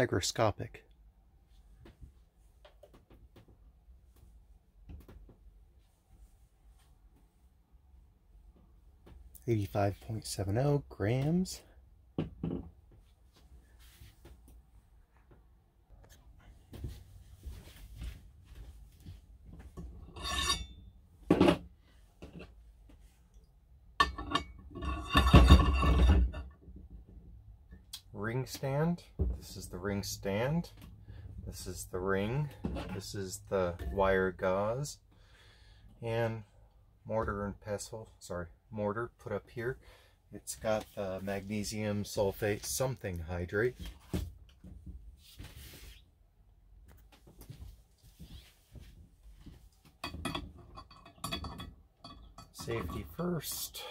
hygroscopic. Eighty-five point seven zero grams. Ring stand. This is the ring stand. This is the ring. This is the wire gauze. And mortar and pestle, sorry, mortar put up here. It's got magnesium sulfate something hydrate. Safety first.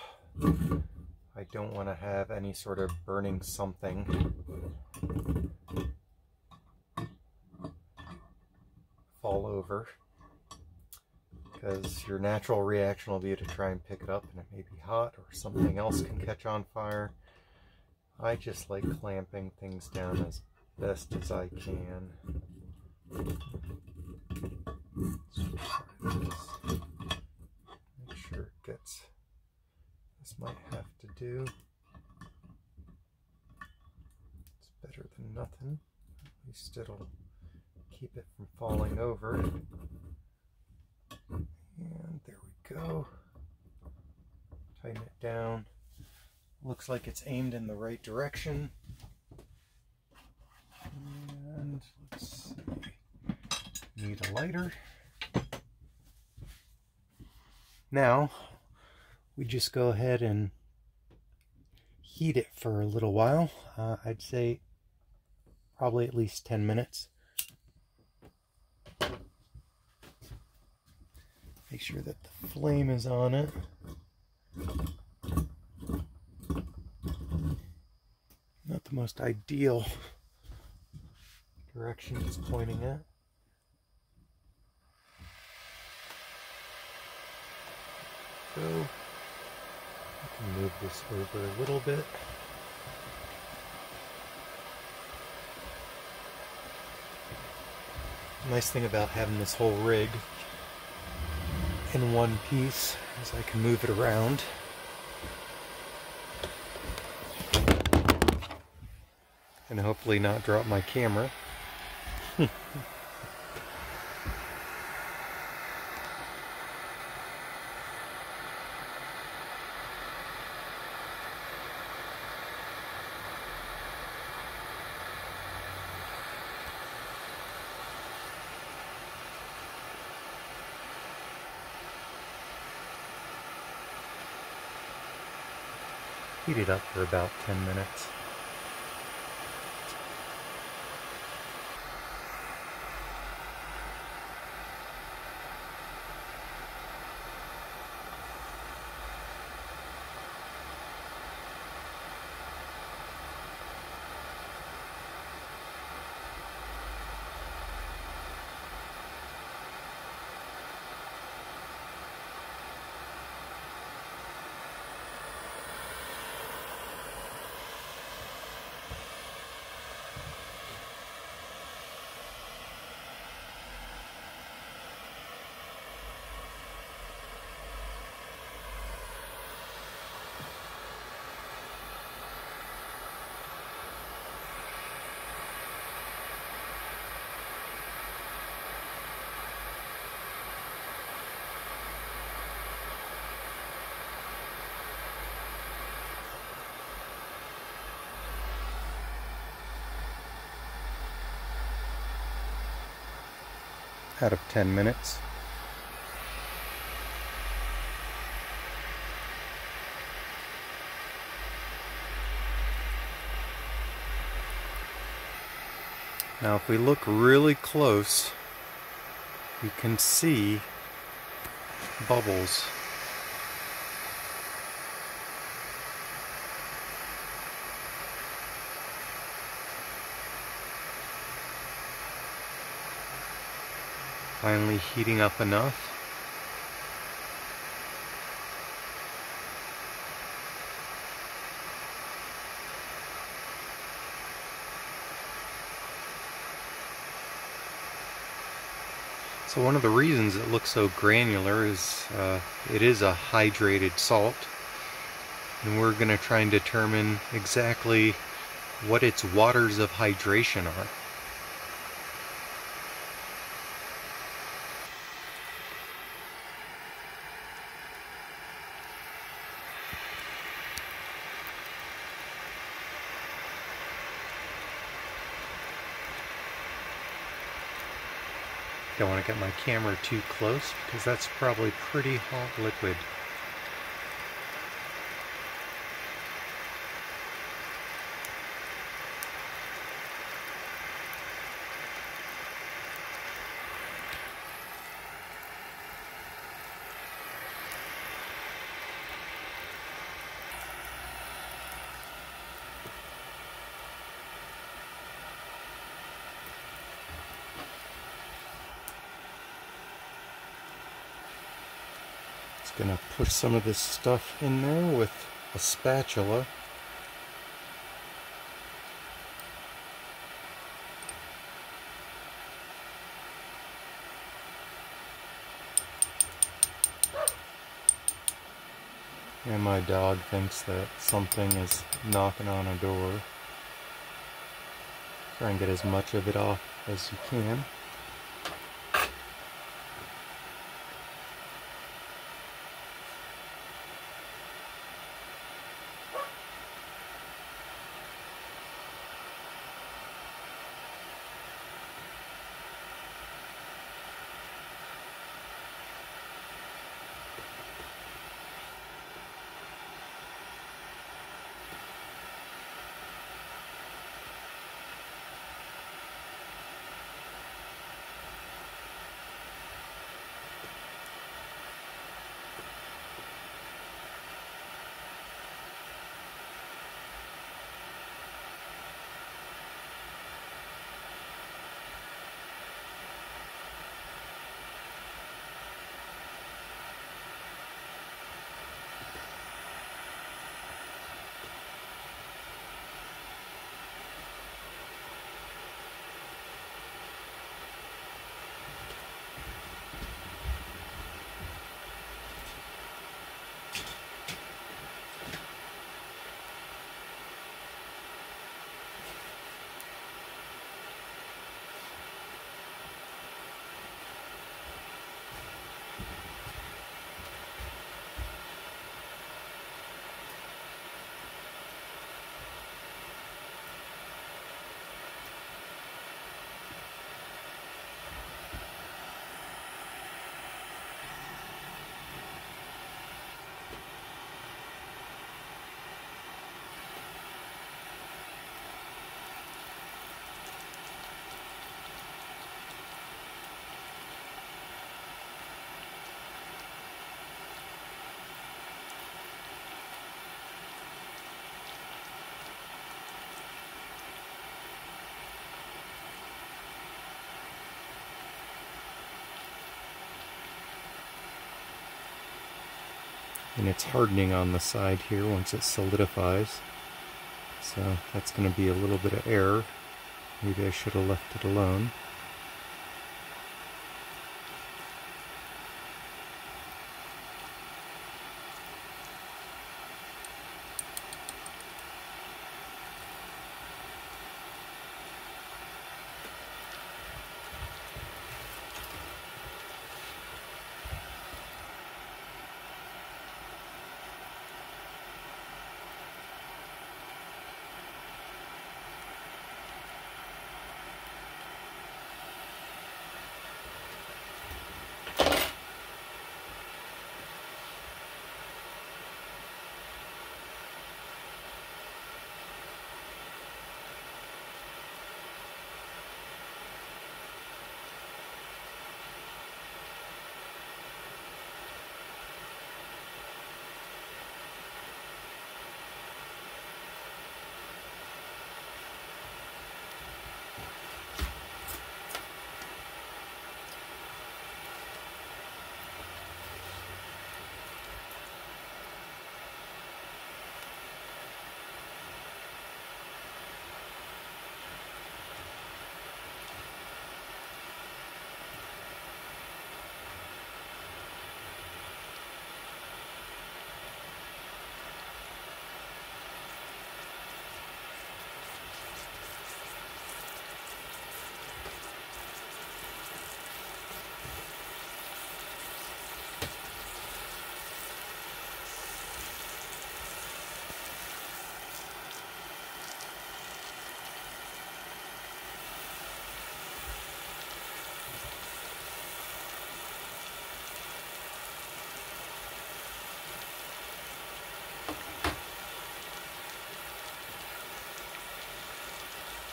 I don't want to have any sort of burning something fall over because your natural reaction will be to try and pick it up and it may be hot or something else can catch on fire. I just like clamping things down as best as I can. Make sure it gets this might have to do. It's better than nothing. At least it'll keep it from falling over. And there we go. Tighten it down. Looks like it's aimed in the right direction. And let's see. Need a lighter. Now, we just go ahead and heat it for a little while. Uh, I'd say probably at least 10 minutes. Make sure that the flame is on it. Not the most ideal direction it's pointing at. Go move this over a little bit. Nice thing about having this whole rig in one piece is I can move it around. And hopefully not drop my camera. heat it up for about 10 minutes. Out of 10 minutes. Now if we look really close, you can see bubbles finally heating up enough. So one of the reasons it looks so granular is uh, it is a hydrated salt and we're going to try and determine exactly what its waters of hydration are. Don't want to get my camera too close because that's probably pretty hot liquid. Gonna push some of this stuff in there with a spatula. And my dog thinks that something is knocking on a door. Try and get as much of it off as you can. And it's hardening on the side here once it solidifies. So that's going to be a little bit of error. Maybe I should have left it alone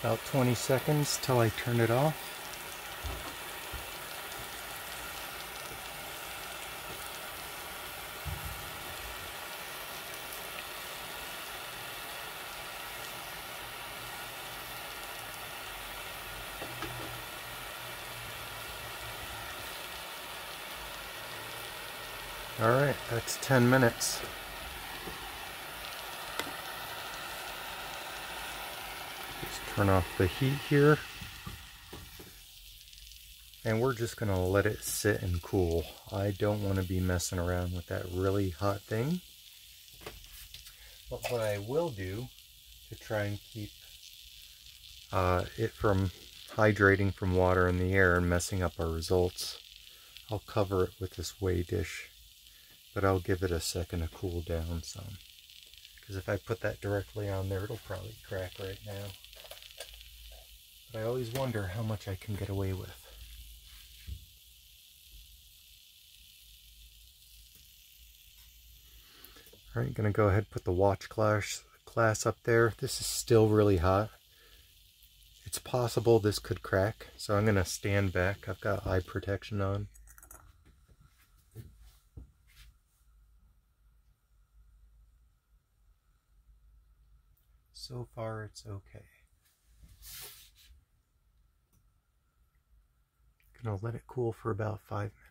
About 20 seconds till I turn it off. Alright, that's 10 minutes. Just turn off the heat here. And we're just going to let it sit and cool. I don't want to be messing around with that really hot thing. But what I will do to try and keep uh, it from hydrating from water in the air and messing up our results, I'll cover it with this weigh dish but I'll give it a second to cool down some. Because if I put that directly on there, it'll probably crack right now. I always wonder how much I can get away with. Alright, gonna go ahead and put the watch glass, glass up there. This is still really hot. It's possible this could crack, so I'm gonna stand back. I've got eye protection on. So far, it's okay. Gonna let it cool for about five minutes.